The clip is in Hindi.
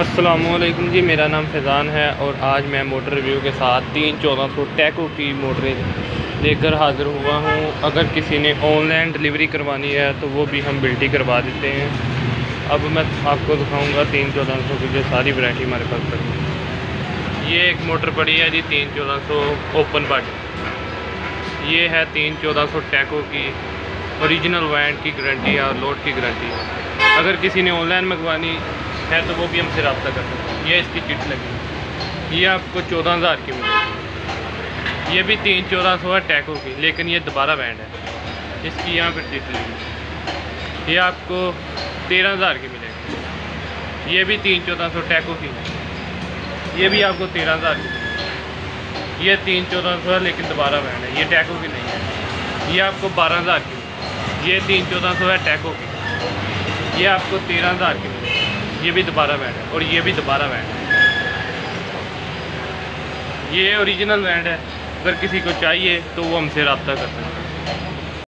असलकुम जी, मेरा नाम फैज़ान है और आज मैं मोटर रिव्यू के साथ तीन चौदह सौ टैको की मोटरें लेकर हाज़िर हुआ हूँ। अगर किसी ने ऑनलाइन डिलीवरी करवानी है तो वो भी हम बिल्टी करवा देते हैं। अब मैं आपको दिखाऊँगा तीन चौदह सौ की जो सारी वैरायटी हमारे पास पड़ी है। ये एक मोटर पड़ी है जी, तीन चौदह सौ ओपन बट। ये है तीन चौदह सौ टैको की ओरिजिनल वैंड की गारंटी है और लोड की गारंटी है अगर किसी ने ऑनलाइन मंगवानी है तो वो भी हमसे रब्ता कर सकते हैं। ये इसकी किट लगी ये आपको चौदह हज़ार की मिलेगी ये भी तीन चौदह सौ है टैको की लेकिन ये दोबारा बैंड है। इसकी यहाँ पर किट लगी ये आपको तेरह हज़ार की मिलेगी ये भी तीन चौदह सौ टैको की है। ये भी आपको तेरह हज़ार की ये तीन चौदह सौ है, लेकिन दोबारा बैंड है। ये टैको की नहीं है। ये आपको बारह हज़ार की ये तीन चौदह सौ है टैको की ये आपको तेरह हज़ार की ये भी दोबारा बैंड है और ये भी दोबारा बैंड है। ये ओरिजिनल बैंड है। अगर किसी को चाहिए तो वो हमसे रबता कर सकते हैं।